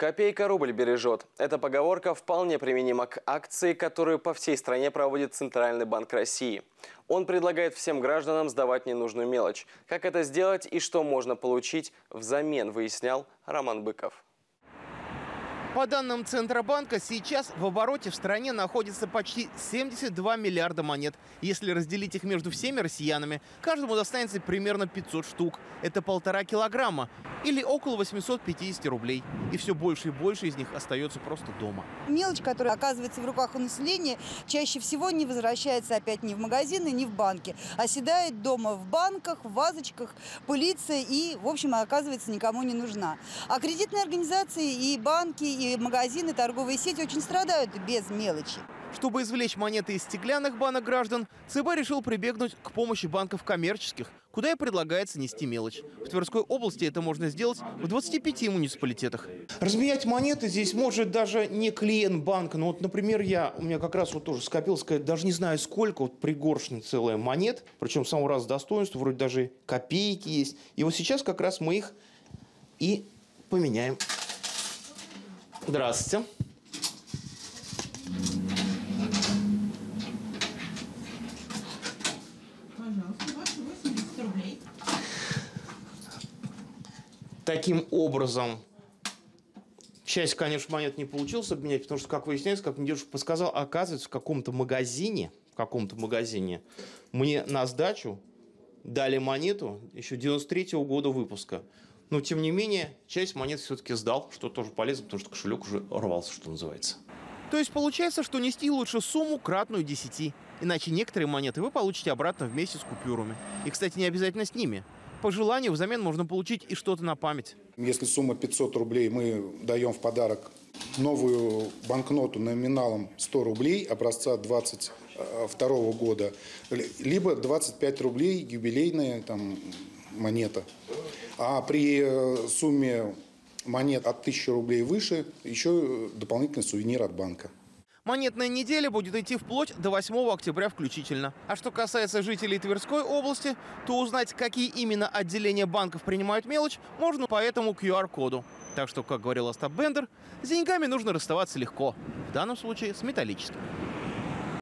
Копейка рубль бережет. Эта поговорка вполне применима к акции, которую по всей стране проводит Центральный банк России. Он предлагает всем гражданам сдавать ненужную мелочь. Как это сделать и что можно получить взамен, выяснял Роман Быков. По данным Центробанка, сейчас в обороте в стране находится почти 72 миллиарда монет. Если разделить их между всеми россиянами, каждому достанется примерно 500 штук. Это полтора килограмма или около 850 рублей. И все больше и больше из них остается просто дома. Мелочь, которая оказывается в руках у населения, чаще всего не возвращается опять ни в магазины, ни в банки. Оседает дома в банках, в вазочках, пылится и, в общем, оказывается никому не нужна. А кредитные организации и банки, и магазины, торговые сети очень страдают без мелочи. Чтобы извлечь монеты из стеклянных банок граждан, ЦБ решил прибегнуть к помощи банков коммерческих, куда и предлагается нести мелочь. В Тверской области это можно сделать в 25 муниципалитетах. Разменять монеты здесь может даже не клиент банка. Ну вот, например, я, у меня как раз вот тоже скопилось, даже не знаю сколько, вот пригоршни целая монет, причем самого раз достоинства, вроде даже копейки есть. И вот сейчас как раз мы их и поменяем. Здравствуйте. Таким образом, часть, конечно, монет не получилось обменять, потому что, как выясняется, как мне девушка подсказал, оказывается, в каком-то магазине, в каком-то магазине мне на сдачу дали монету еще 93 -го года выпуска. Но, тем не менее, часть монет все-таки сдал, что тоже полезно, потому что кошелек уже рвался, что называется. То есть получается, что нести лучше сумму кратную 10. Иначе некоторые монеты вы получите обратно вместе с купюрами. И, кстати, не обязательно с ними. По желанию взамен можно получить и что-то на память. Если сумма 500 рублей, мы даем в подарок новую банкноту номиналом 100 рублей образца 22 года, либо 25 рублей юбилейная там, монета. А при э, сумме монет от 1000 рублей выше еще дополнительный сувенир от банка. Монетная неделя будет идти вплоть до 8 октября включительно. А что касается жителей Тверской области, то узнать, какие именно отделения банков принимают мелочь, можно по этому QR-коду. Так что, как говорил Остап Бендер, с деньгами нужно расставаться легко. В данном случае с металлическим.